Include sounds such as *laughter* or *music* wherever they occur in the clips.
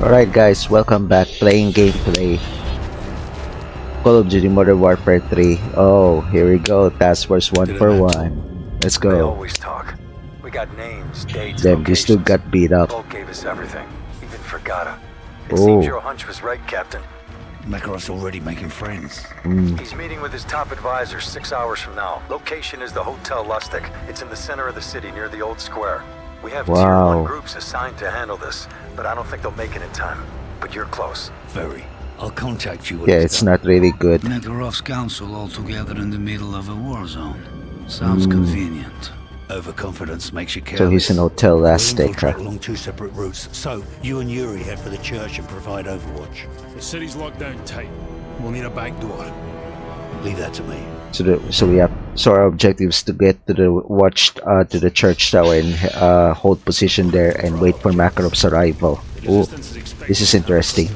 Alright guys, welcome back. Playing gameplay. Call of Duty Modern Warfare 3. Oh, here we go. Task Force 1 for 1. Let's They go. always talk. We got names, dates, Damn, this dude got beat up. Volk gave us everything, even Fergata. It Oh. seems your hunch was right, Captain. Makarov's already making friends. Mm. He's meeting with his top advisor six hours from now. Location is the Hotel Lustig. It's in the center of the city near the old square. We have tier Wow. one groups assigned to handle this, but I don't think they'll make it in time. But you're close. Very. I'll contact you Yeah, it's not really good. Makarov's council all together in the middle of a war zone. Sounds hmm. convenient. Overconfidence makes you careless. So he's an Hotel We'll Azteca. along two separate routes. So, you and Yuri head for the church and provide overwatch. The city's locked down tight. We'll need a back door. Leave that to me. So, the, so we have so our objective is to get to the watch uh, to the church tower and uh, hold position there and wait for Makarov's arrival. Ooh, Resistance is expected. this is interesting.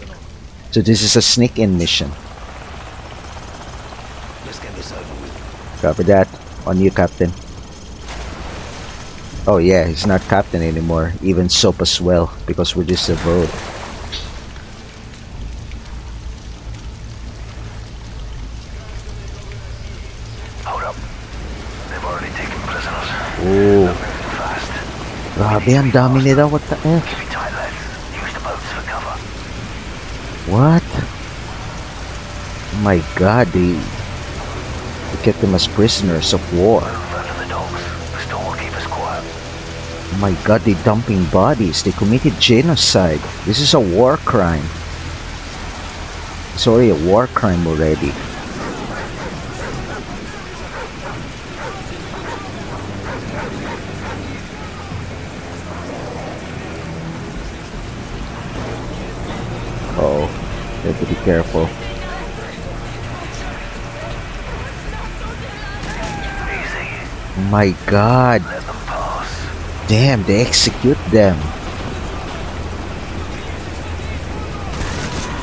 So this is a sneak-in mission. Let's get this over with. Copy that. On you, Captain. Oh yeah, he's not Captain anymore. Even Soap as well, because we just a vote. Grabe, ang dami nila. What the F? Keep it tight, lads. Use the boats for cover. What? Oh my god, they, they kept them as prisoners of war. Move under the docks. The storm will keep us quiet. Oh my god, they dumping bodies. They committed genocide. This is a war crime. Sorry, a war crime already. Careful. My god, damn, they execute them.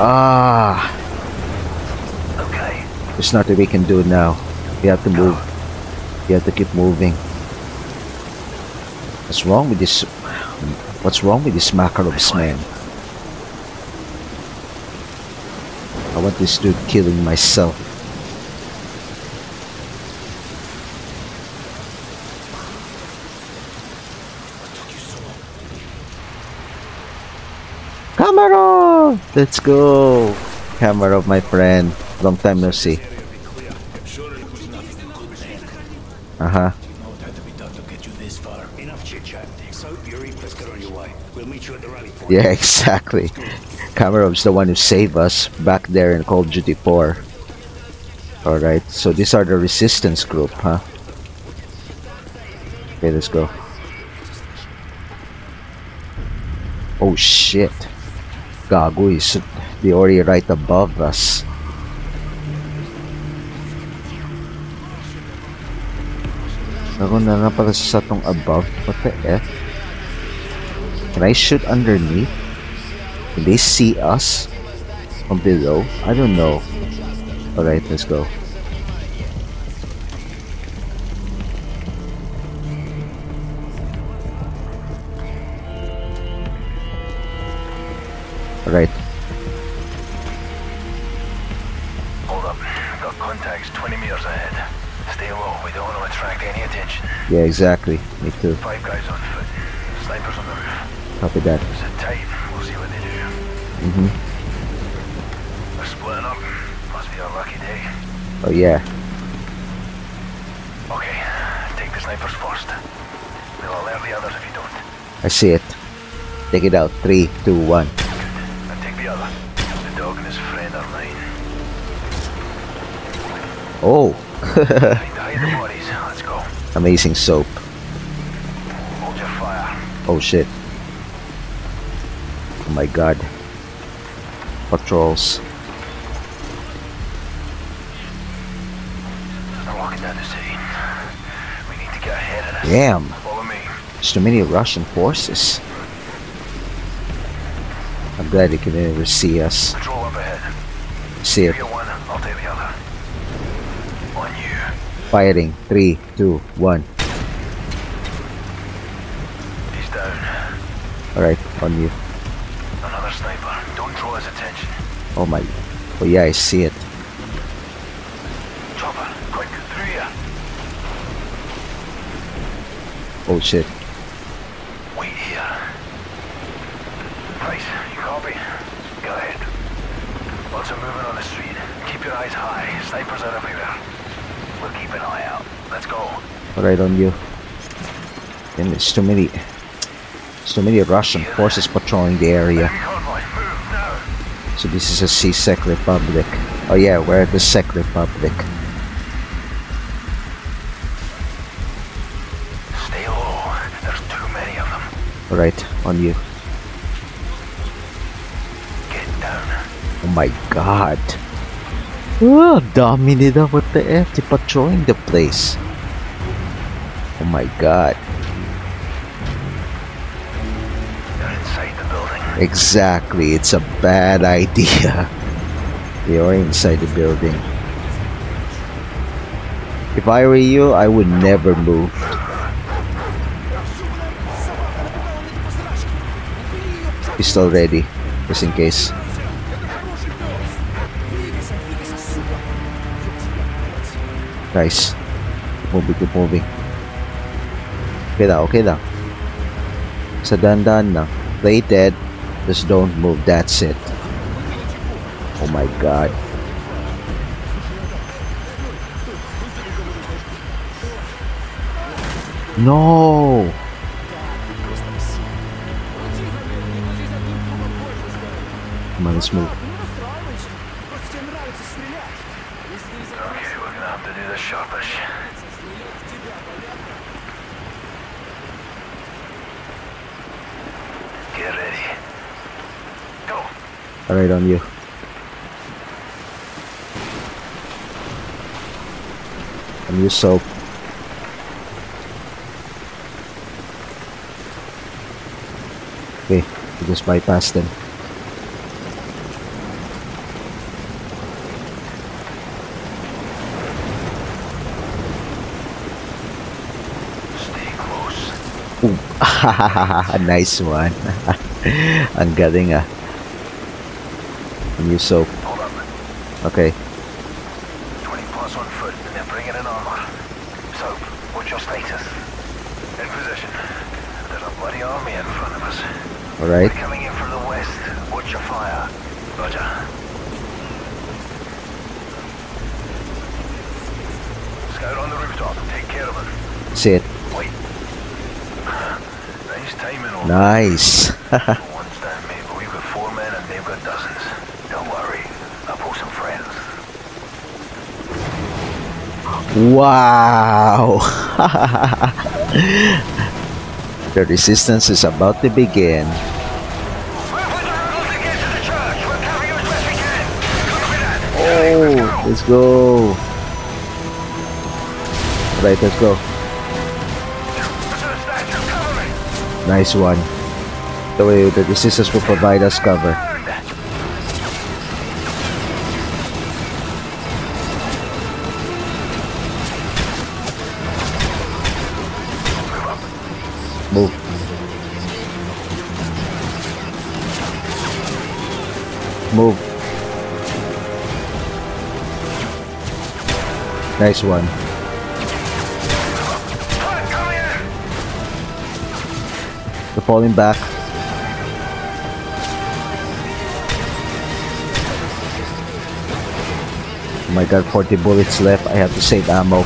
Ah. Okay. There's nothing we can do now. We have to move. We have to keep moving. What's wrong with this? What's wrong with this Makarov's man? I want this dude killing myself. Kamarov! Let's go! Kamarov, my friend. Long time no see. Uh-huh. No, it had to be done to get you this far. Enough chit-chat. So, Yuri, let's get on your way. We'll meet you at the rally point. Yeah, *laughs* exactly. Kamarov's the one who saved us back there in Call of Duty 4. Alright, so these are the resistance group, huh? Okay, let's go. Oh shit. Gago is they already right above us. Ako na na pala sa tong above. What the F? Can I shoot underneath? Can they see us from below? I don't know. Alright, let's go. Alright, Hold up. Got contacts 20 meters ahead. Stay low. We don't want to attract any attention. yeah, exactly. Me too. Five guys on foot. Snipers on the roof. Copy that. They're splitting up. Must be our lucky day. Oh yeah. Okay. Take the snipers first. We'll alert the others if you don't. I see it. Take it out. Three, two, one. And take the other. The dog and his friend are mine. Oh! Time to hide the bodies. Let's go. Amazing soap. Hold your fire. Oh shit. Oh my god. Patrols. They're walking down the city. We need to get ahead of this. Damn. Follow me. There's too many Russian forces. I'm glad they can never see us. Patrol up ahead. See it. one, I'll take the other. On you. Firing. Three, two, one. He's down. Alright, on you. Another sniper. Don't draw his attention. Oh my. Oh yeah, I see it. Chopper, quick, through here. Oh shit. Wait here. Price, you copy? Go ahead. Lots of movement on the street. Keep your eyes high. Snipers are everywhere. We'll keep an eye out. Let's go. Right on you. And there's too many. There's too many Russian forces patrolling the area. So this is a Czech Republic. Oh yeah, we're the Czech Republic. Stay low. There's too many of them. Right, on you. Get down. Oh my god. Oh, nila. What the F? They patrolling the place. Oh my god. Exactly. It's a bad *laughs* idea. They are inside the building. If I were you, I would never move. Pistol ready, just in case. Nice. Moving, keep moving. Okay lang, okay lang. Sa dandan lang. Play dead. Just don't move. That's it. Oh my god. No! Come on, let's move. Okay, we're gonna have to do this sharpish. Get ready. Go. Alright, on you. On you, soap. Okay, just bypass them. Stay close. Ooh. *laughs* nice one. *laughs* Ang galing ah. On you, soap. Hold up. Okay. 20 plus on foot, and they're bringing in armor. Soap, what's your status? In position. There's a bloody army in front of us. Alright. Coming in from the west. Watch your fire. Roger. Scout on the rooftop. Take care of them. See it. Wait. Nice timing Nice. *laughs* One's down, mate, but we've got four men and they've got dozens. Don't worry. I'll pull some friends. Wow. *laughs* the resistance is about to begin. Oh, let's go. Right, let's go. Nice one. The way the resistance will provide us cover. Move. Nice one. They're falling back. Oh my god, 40 bullets left. I have to save ammo.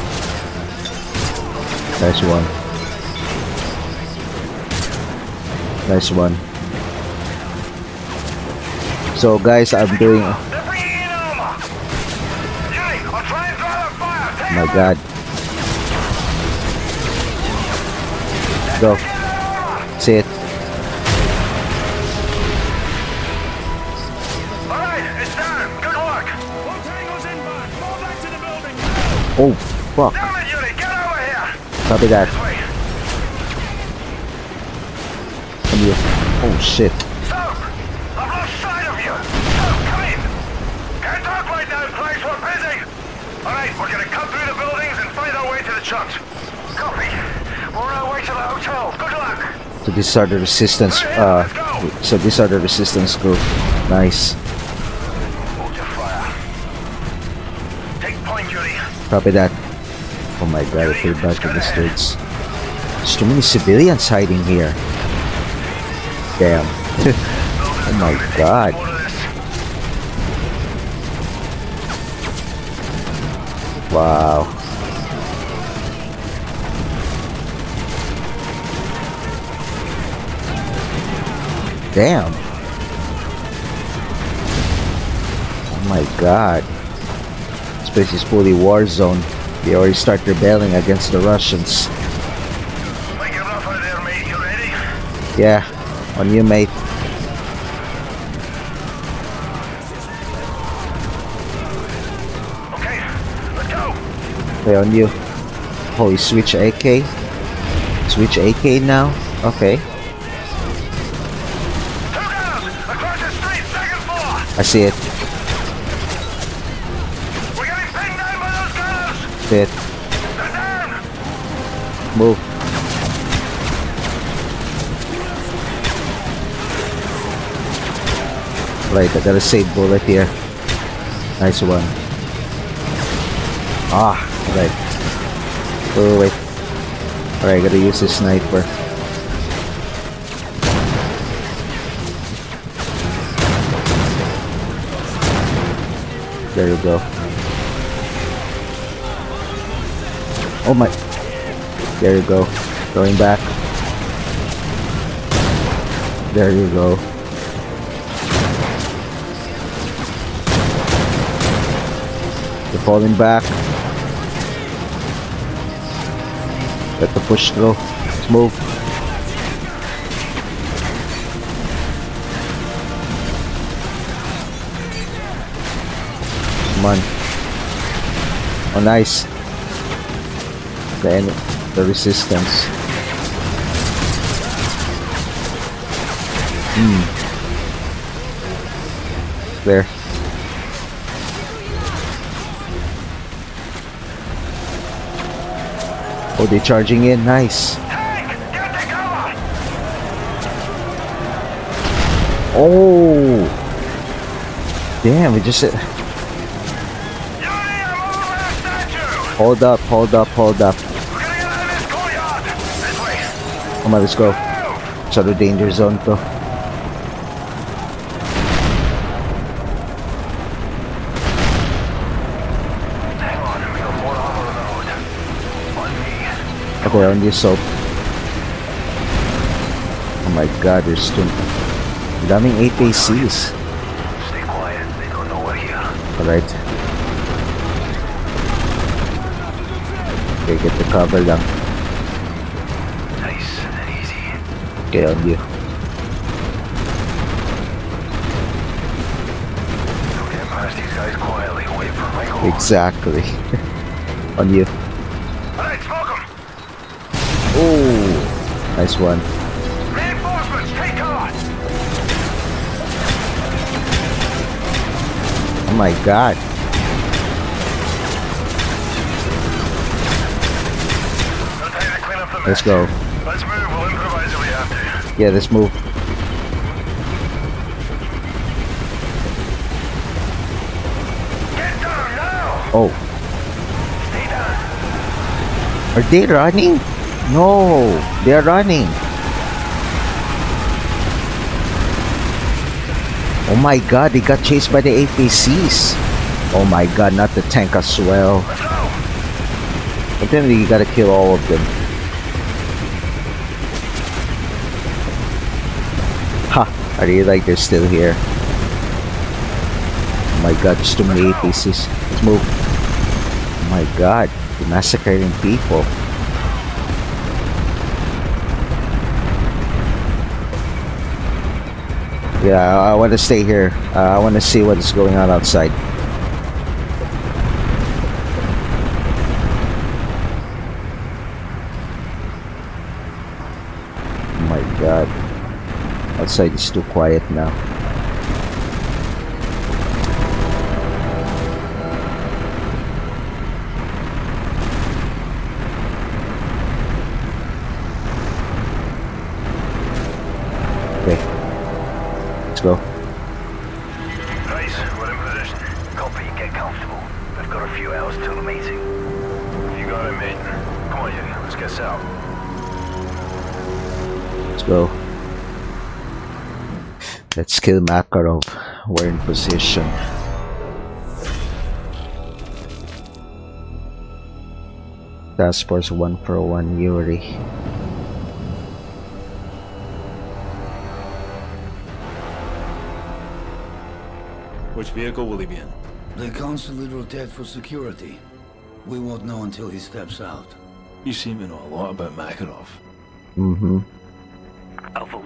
Nice one. Nice one. So guys, I'm doing... Oh my god. Go. See it. Oh, fuck. Copy that. Come here. Oh shit. Soap, I've lost sight of you. Soap, come in. Can't talk right now, Price. We're busy. All right, we're gonna cut through the buildings and find our way to the church. Copy. We're on our way to the hotel. Good luck. So these are the resistance. Uh, so these are the resistance group. Nice. Hold your fire. Take point, Copy that. Oh my god, I feel bad for these dudes. There's too many civilians hiding here. Damn. *laughs* oh my god. More of this. Wow. Damn. Oh my god. This place is fully war zone. They already start rebelling against the Russians. Make rough out there, mate. You ready? Yeah, on you, mate. Okay, let's go. Okay, on you. Holy switch AK. Switch AK now. Okay, I see it. We're getting pinned down by those gunners. See it. They're down. Move. Right, I got a save bullet here. Nice one. Ah, right. Oh, wait. Alright, gotta use this sniper. There you go. Oh my. There you go. Going back. There you go. You're falling back. Got the push through. Let's move. On. Oh, nice. The, en- the resistance. Hmm. There. Oh, they're charging in. Nice. Oh. Damn, we just I'm over by a statue. Hold up, hold up, hold up. Out of. Come on, let's go. It's other danger zone to. The. Okay, on this soap. Oh my god, there's too... Daming APCs. Stay quiet. They don't know we're here. Alright. Okay, get the cover lang. Nice and easy. Okay, on you. We're getting past these guys quietly. Wait for Michael. Exactly. *laughs* on you. Alright, smoke 'em. Oh, nice one. Reinforcements, take cover. Oh my god. Let's go. Let's move. We'll improvise if we have to. Yeah, let's move. Get down now. Oh, Stay down. are they running? No, they are running. Oh my god, they got chased by the APCs. Oh my god, not the tank as well. Let's go. But then you gotta kill all of them. Like they're still here. Oh my god, there's too many APCs. Let's move. Oh my god, they're massacring people. Yeah, I, I want to stay here. Uh, I want to see what is going on outside. Oh my god. Outside is too quiet now. Kill Makarov. We're in position. Task Force 1 for 1 Yuri. Which vehicle will he be in? The consulate rotate for security. We won't know until he steps out. You seem to know a lot about Makarov. Mm-hmm.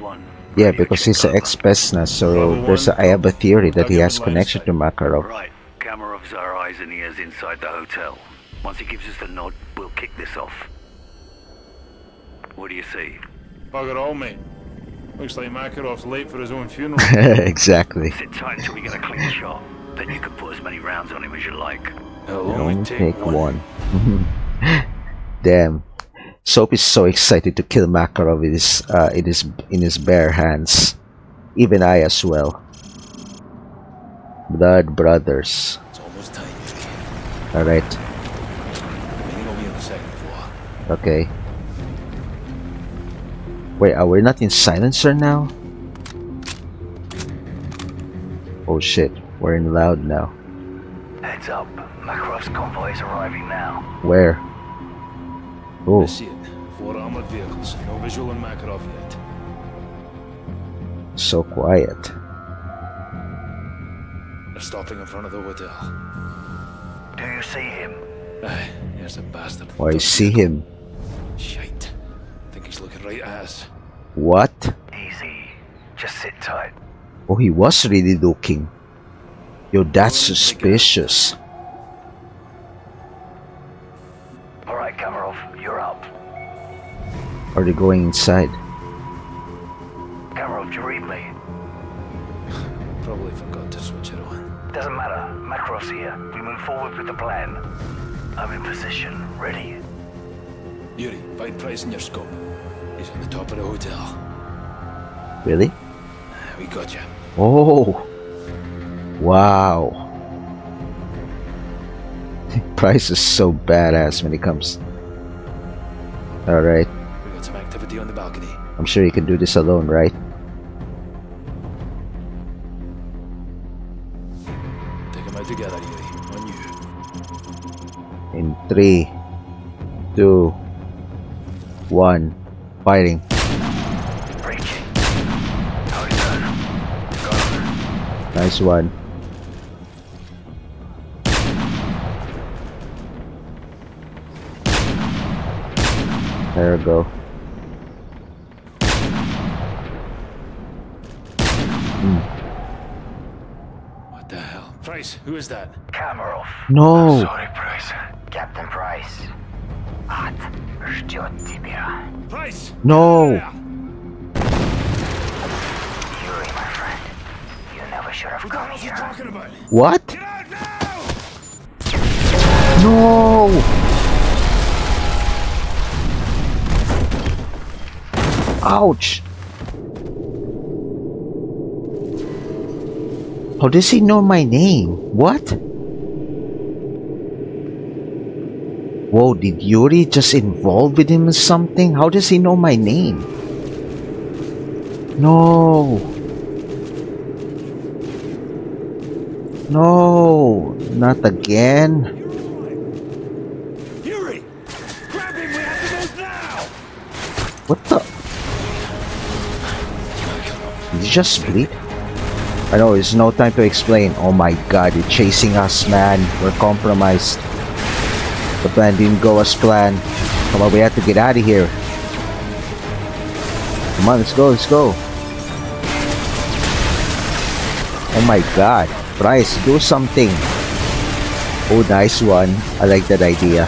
Alpha 1. Yeah, because he's an ex-Spetsnaz, so there's a, I have a theory that he has connection to Makarov. Right. Kamarov's our eyes and ears inside the hotel. Once he gives us the nod, we'll kick this off. What do you see? Bugger all, mate. Looks like Makarov's late for his own funeral. *laughs* exactly. Sit tight until we get a clean shot. Then you can put as many rounds on him as you like. It'll Only take one. *laughs* Damn. Soap is so excited to kill Makarov in his, uh, in his, in his bare hands. Even I as well. Blood brothers. It's almost time, Yuri. Alright, Meeting will be on the second floor. okay. Wait, are we not in silencer now? Oh shit, we're in loud now. Heads up. Makarov's convoy is arriving now. Where? I Oh, see it. Four armored vehicles. No visual on Makarov yet. so quiet. They're stopping in front of the hotel. Do you see him? Aye, here's a bastard. Oh, I see him. Shite. think he's looking right at us. What? Easy. Just sit tight. Oh, he was really looking. Yo, that's suspicious. Are they going inside? Kamarov, do you read me? *laughs* Probably forgot to switch it on. Doesn't matter. Makarov's here. We move forward with the plan. I'm in position, ready. Yuri, find Price in your scope. He's on the top of the hotel. Really? We got you. Oh! Wow. *laughs* Price is so badass when it comes. Alright, Some activity on the balcony. I'm sure you can do this alone, right? Take them out together, Yuri. On you. In three, two, one, fighting. Breaching. Hold it down. Got him. Nice one. There we go. What the hell? Price, who is that? Kamarov. No! Sorry, Price. Captain Price. Ад ждет тебя. Price! No! Yuri, my friend. You never should have come What's he here. talking about? What? Get out now! No! Ouch! How does he know my name? What? Whoa, did Yuri just involve with him in something? How does he know my name? No! No! Not again! Yuri! Grab him! We have to move now! What the? Did you just split? I know, it's no time to explain. Oh my god, you're chasing us, man. We're compromised. The plan didn't go as planned. Come on, we have to get out of here. Come on, let's go, let's go. Oh my god. Price, do something. Oh, nice one. I like that idea.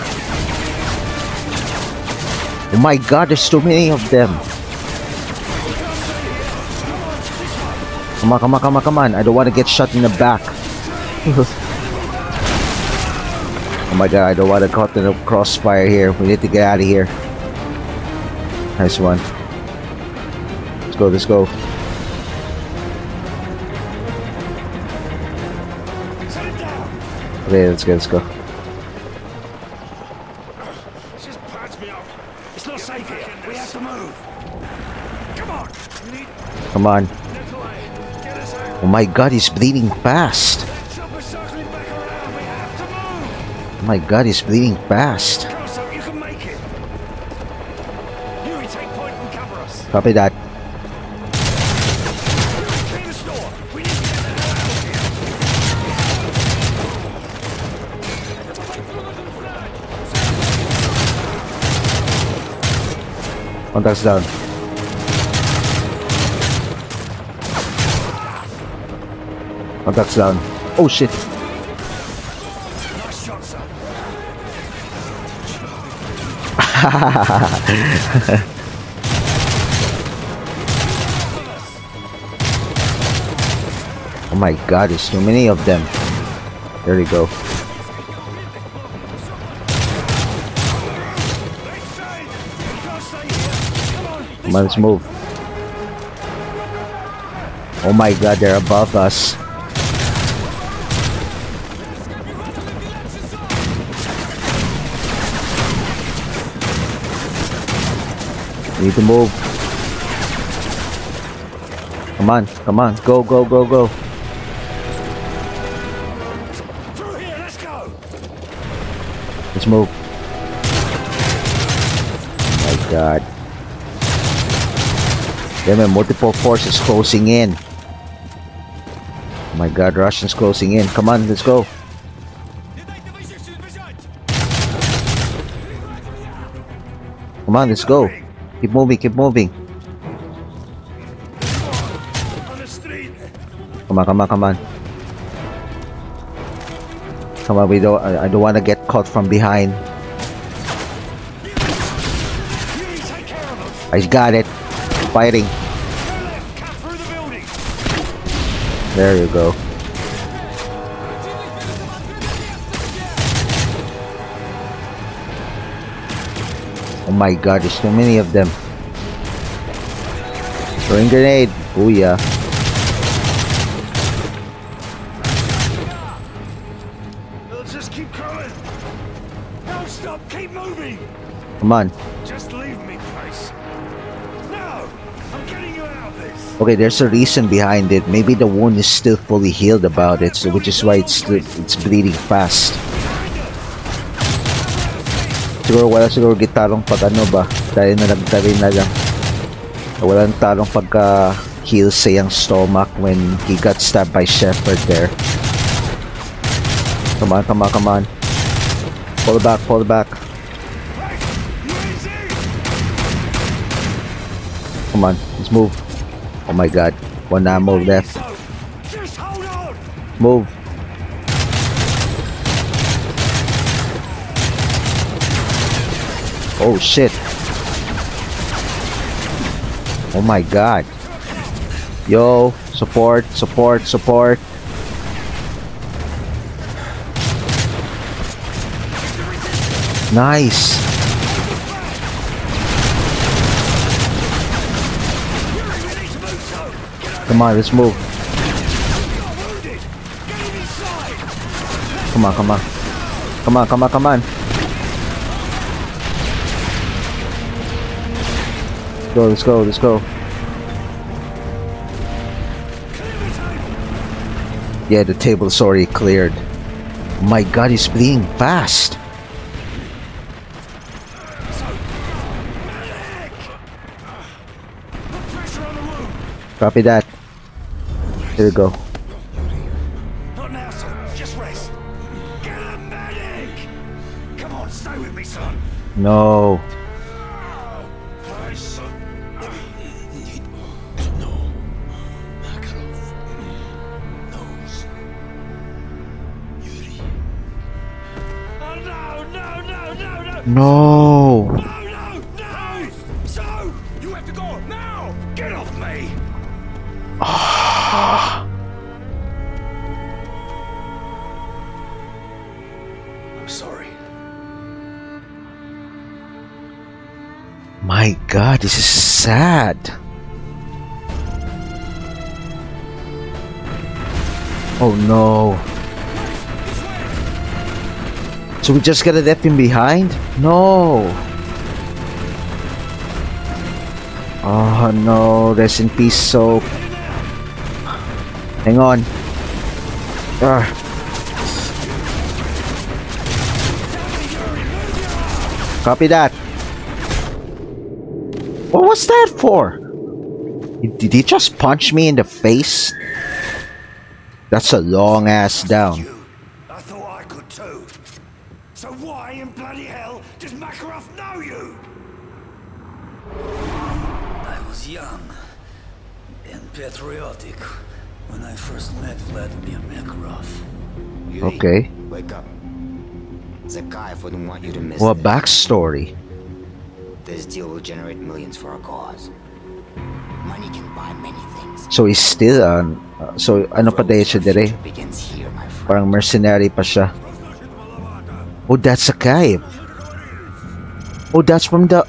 Oh my god, there's too many of them. Come on, come on, come on, come on. I don't want to get shot in the back. *laughs* oh my god, I don't want to caught in the crossfire here. We need to get out of here. Nice one. Let's go, let's go. Set! Okay, let's go, let's go. Just patch me up. It's not safe here. We have to move. Come on. Come on. My god, he's bleeding fast. My god, he's bleeding fast. Copy that. You can Oh shit. *laughs* Oh my god, there's too many of them. There we go. Let's move. Oh my god, they're above us. Need to move. Come on, come on, go, go, go, go. Through here. Let's go. Let's move. Oh my god. Damn it, multiple forces closing in. Oh my god, Russians closing in. Come on, let's go. Come on, let's go. Keep moving, keep moving. Come on, come on, come on. Come on, we don't. I I don't want to get caught from behind. I got it. Fighting. There you go. My god, there's too many of them. Throwing grenade. Booyah. We'll just keep going. No, stop. Keep moving. Come on. Just leave me, place. No. I'm getting you out of this. Okay, there's a reason behind it. Maybe the wound is still fully healed about it, so which is why it's it's bleeding fast. Siguro wala siguro gitarong pag ano ba, dahil na nagtari na lang. Walang talong pagka heal sa yung stomach when he got stabbed by Shepard there. Come on, come on, come on. Pull back, pull back. Come on, let's move. Oh my god, one ammo left. Move. Oh shit. Oh my god. Yo, support, support, support. Nice. Come on, let's move. Come on, come on. Come on, come on, come on. Go, let's go, let's go. Clear the table. Yeah, the table's already cleared. My god, he's bleeding fast. So, medic. Put pressure on the wound. Copy that. Here we go. Not now, son. Just rest. Get a medic. Come on, stay with me, son. No. No, no. No. No! So, you have to go now! Get off me! I'm sorry. My god, this is sad. Oh no. So we just gotta left him behind? No. Oh no, rest in peace soap. Hang on. Ah. Copy that. What was that for? Did he just punch me in the face? That's a long ass down. You. I thought I could too. So why in bloody hell does Makarov know you? I was young and patriotic when I first met Vladimir Makarov. Okay. Wake up. Zakhaev wouldn't want you to miss Well, this. backstory. This deal will generate millions for our cause. Money can buy many things. So he's still on. uh, so ano pa tayo siya dire? Future here, my friend. Parang mercenary pa siya. Oh, that's a guy. Oh, that's from the...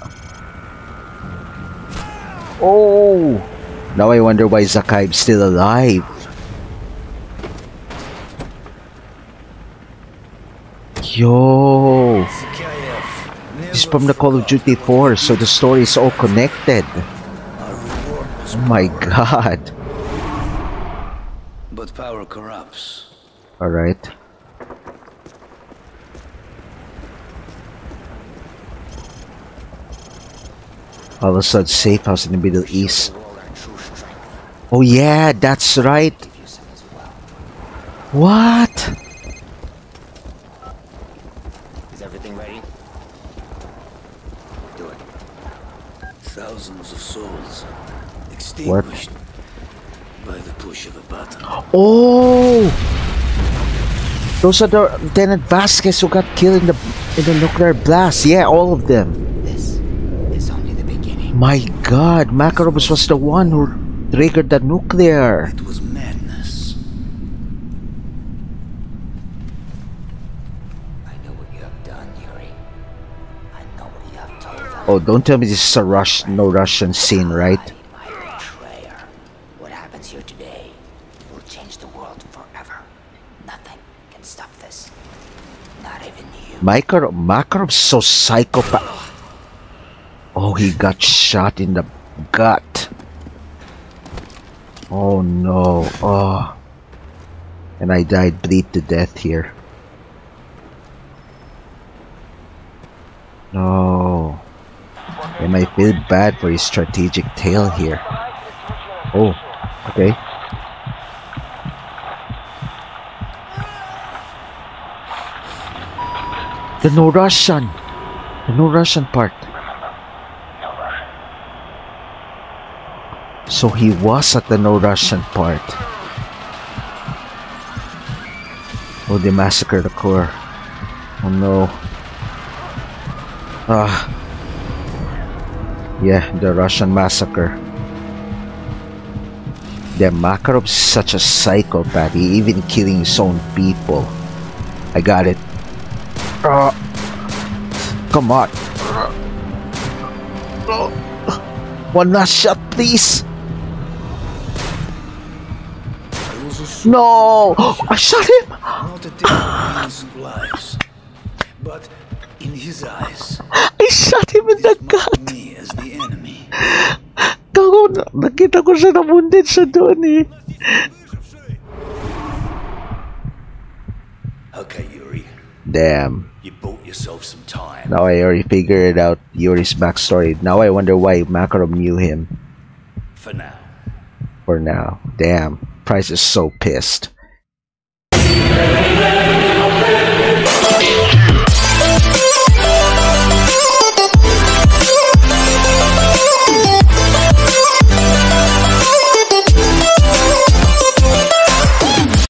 Oh! Now I wonder why Zakhaev's still alive. Yo! This from the Call of Duty 4, so the story is all connected. Our reward was Oh my god. But power corrupts. Alright. All of a sudden, safe house in the Middle East. The world our true strength. Oh yeah, that's right. Give you some as well. What? Is everything ready? Do it. Thousands of souls extinguished by the push of a button. Oh! Those are the Lieutenant Vasquez who got killed in the in the nuclear blast. Yeah, all of them. This is only the beginning. My God, Makarov was the one who triggered the nuclear. It was madness. I know what you have done, Yuri. I know what you have told them. Oh, don't tell me this is a Rush, no Russian scene, right? My betrayer. What happens here today will change the world forever. Nothing can stop this. Not even you. Makarov, Makarov's so psychopath. Oh, he got shot in the gut. Oh no. Oh. And I died bleed to death here. No. And I feel bad for his strategic tail here. Oh, okay. The no Russian. The no Russian part. So he was at the no Russian part. Oh, they massacred the core. Oh no. Ah. Yeah, the Russian massacre. The Makarov's such a psychopath. He even killing his own people. I got it. Ah. come on. Ah. One last shot, please. No! *gasps* I shot him! not a innocent lives. But in his eyes, *gasps* I shot him in the gut! me as the enemy. Na- nakita ko siya na wounded siya doon eh. Okay, Yuri. Damn. You bought yourself some time. Now I already figured out Yuri's backstory. Now I wonder why Makarov knew him For now. for now. Damn. Price is so pissed.